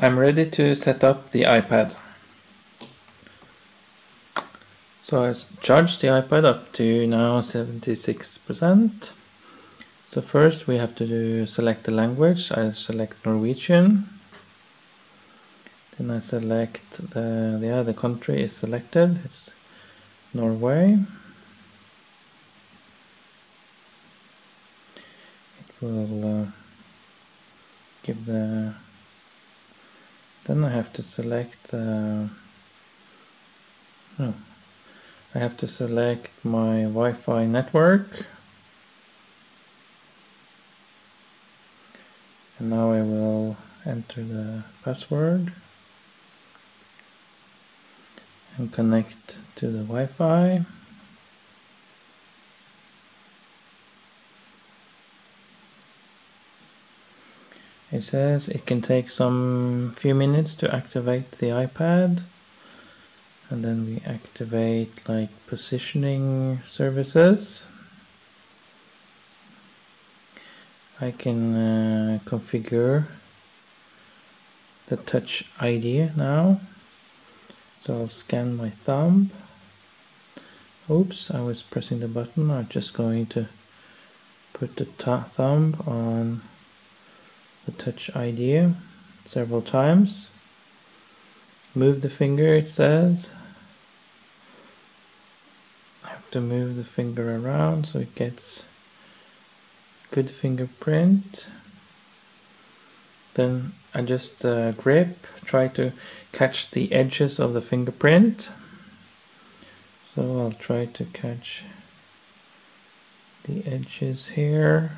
I'm ready to set up the iPad. So I charged the iPad up to now 76%. So first we have to do, select the language. I select Norwegian. Then I select the, yeah, the country is selected. It's Norway. It will uh, give the then I have to select the oh, I have to select my Wi-Fi network. And now I will enter the password and connect to the Wi-Fi It says it can take some few minutes to activate the iPad and then we activate like positioning services. I can uh, configure the touch ID now. So I'll scan my thumb. Oops, I was pressing the button. I'm just going to put the thumb on the touch ID several times. Move the finger, it says. I have to move the finger around so it gets good fingerprint. Then adjust the grip, try to catch the edges of the fingerprint. So I'll try to catch the edges here.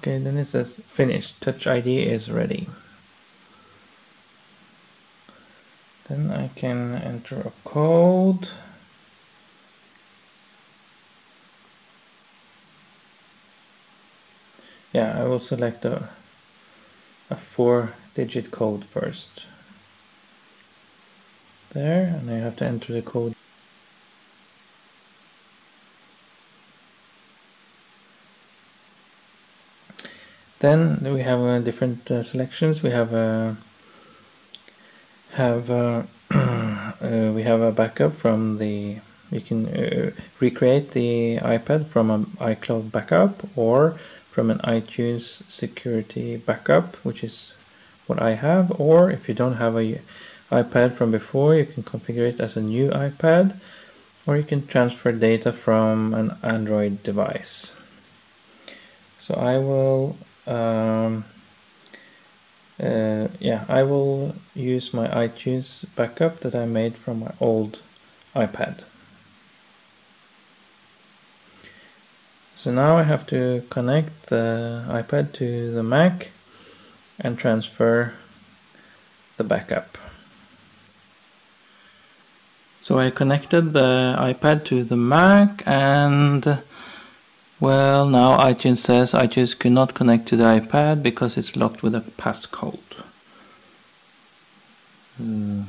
Okay, then it says finished. Touch ID is ready. Then I can enter a code. Yeah, I will select a, a four digit code first. There, and I have to enter the code Then we have uh, different uh, selections. We have uh, have uh, uh, we have a backup from the you can uh, recreate the iPad from an iCloud backup or from an iTunes security backup, which is what I have. Or if you don't have a iPad from before, you can configure it as a new iPad, or you can transfer data from an Android device. So I will um, uh, yeah, I will use my iTunes backup that I made from my old iPad. So now I have to connect the iPad to the Mac and transfer the backup. So I connected the iPad to the Mac and well, now iTunes says iTunes cannot connect to the iPad because it's locked with a passcode. Uh,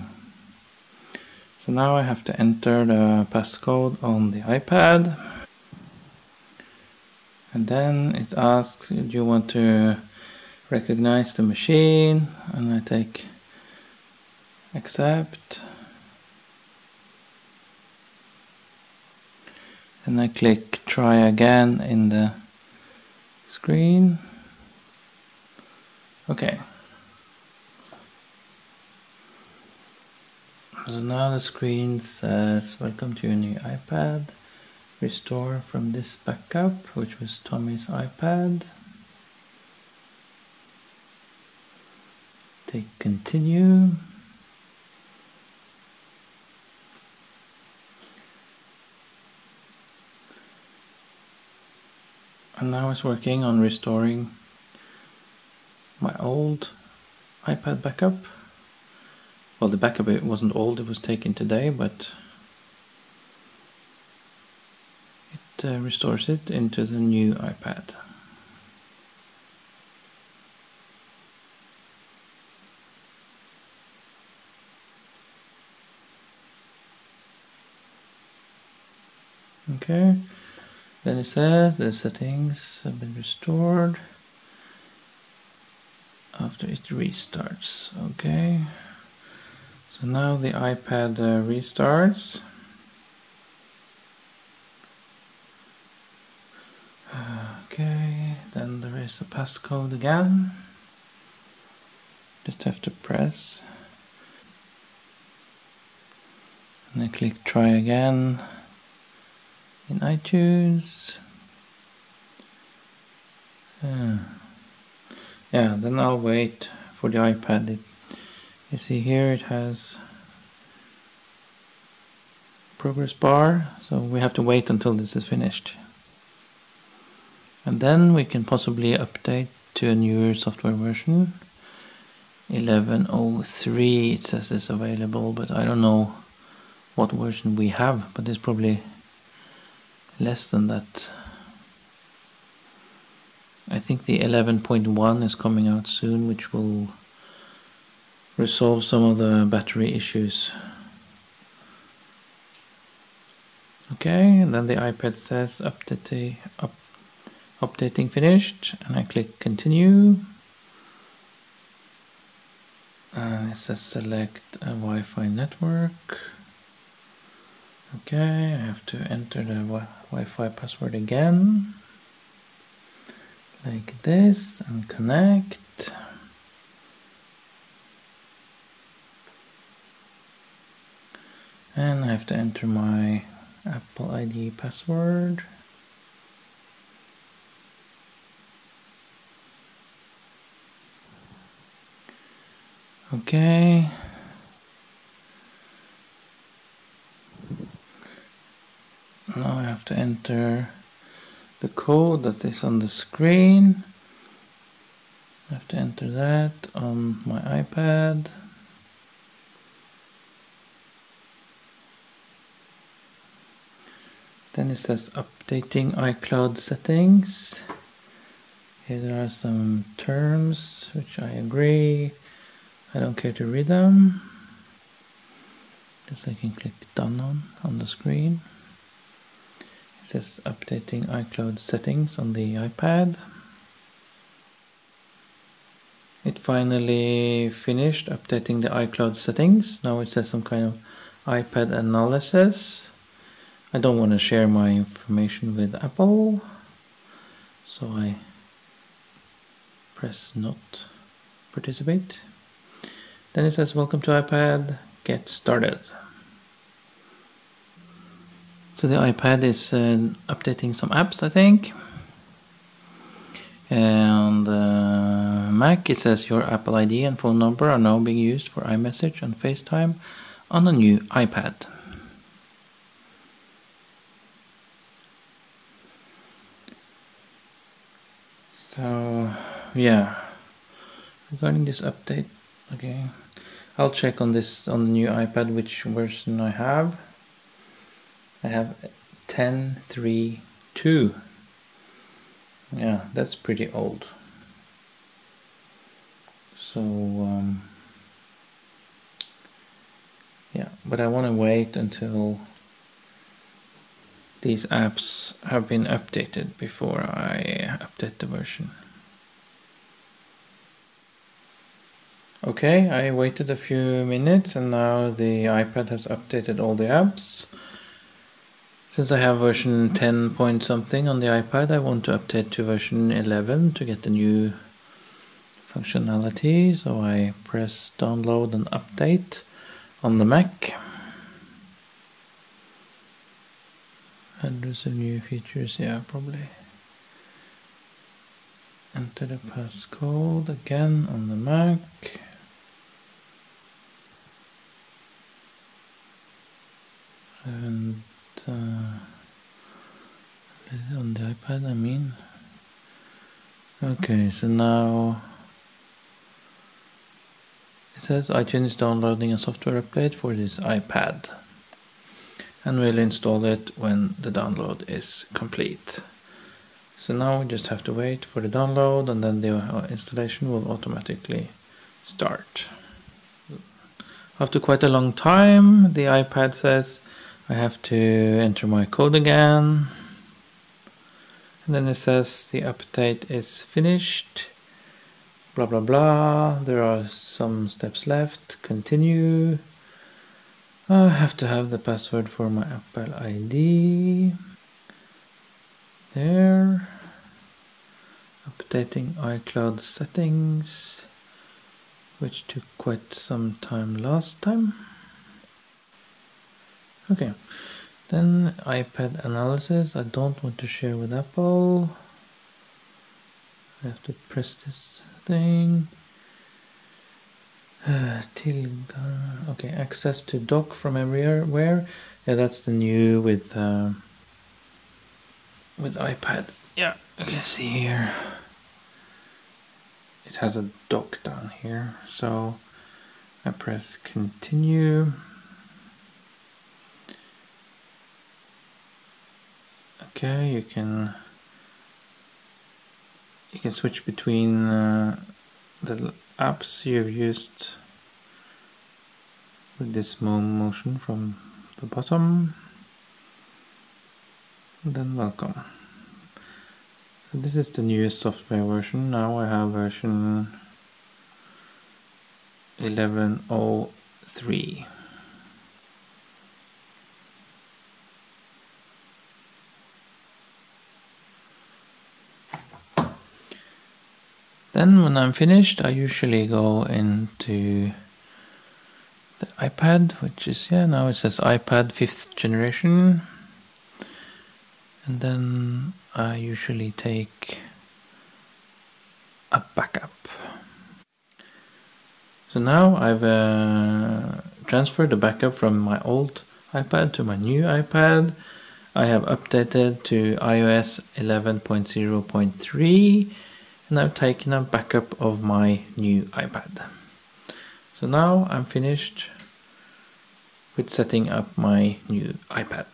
so now I have to enter the passcode on the iPad. And then it asks, do you want to recognize the machine? And I take accept. And I click try again in the screen. Okay. So now the screen says welcome to your new iPad. Restore from this backup which was Tommy's iPad. Take continue and now it's working on restoring my old iPad backup. Well, the backup it wasn't old, it was taken today, but it uh, restores it into the new iPad. Okay. Then it says the settings have been restored. after it restarts. Okay, so now the iPad uh, restarts. Okay, then there is a passcode again. Just have to press and I click try again in iTunes. Uh, yeah, then I'll wait for the iPad. It, you see here it has progress bar, so we have to wait until this is finished. And then we can possibly update to a newer software version. 1103 it says is available, but I don't know what version we have, but it's probably less than that. I think the 11.1 is coming out soon, which will resolve some of the battery issues. Okay, and then the iPad says update, up, updating finished, and I click continue. And it says select a Wi-Fi network. Okay, I have to enter the wi Wi-Fi password again. Like this and connect. And I have to enter my Apple ID password. Okay. Now I have to enter the code that is on the screen. I have to enter that on my iPad. Then it says updating iCloud settings. Here there are some terms which I agree. I don't care to read them. Just I can click done on on the screen. It says updating iCloud settings on the iPad. It finally finished updating the iCloud settings. Now it says some kind of iPad analysis. I don't want to share my information with Apple. So I press not participate. Then it says welcome to iPad, get started. So the iPad is uh, updating some apps, I think. And uh, Mac, it says your Apple ID and phone number are now being used for iMessage and FaceTime on a new iPad. So, yeah, regarding this update, okay, I'll check on this on the new iPad which version I have. I have 10, 3, 2. Yeah, that's pretty old. So, um, yeah, but I want to wait until these apps have been updated before I update the version. Okay, I waited a few minutes and now the iPad has updated all the apps. Since I have version 10 point something on the iPad, I want to update to version 11 to get the new functionality. So I press download and update on the Mac. Hundreds of new features, yeah, probably. Enter the passcode again on the Mac. And uh, on the iPad? I mean. Okay so now it says iTunes is downloading a software update for this iPad and we'll install it when the download is complete. So now we just have to wait for the download and then the uh, installation will automatically start. After quite a long time the iPad says I have to enter my code again. And then it says the update is finished. blah blah blah. There are some steps left. Continue. I have to have the password for my Apple ID. There. Updating iCloud settings, which took quite some time last time. Okay, then iPad analysis. I don't want to share with Apple. I have to press this thing. Uh, okay, access to dock from everywhere. Yeah, that's the new with uh, with iPad. Yeah, you can see here. It has a dock down here, so I press continue. Okay, you can you can switch between uh, the apps you've used with this motion from the bottom. Then welcome. So this is the newest software version. Now I have version 1103 Then when I'm finished, I usually go into the iPad, which is, yeah, now it says iPad 5th generation. And then I usually take a backup. So now I've uh, transferred the backup from my old iPad to my new iPad. I have updated to iOS 11.0.3 and I've a backup of my new iPad. So now I'm finished with setting up my new iPad.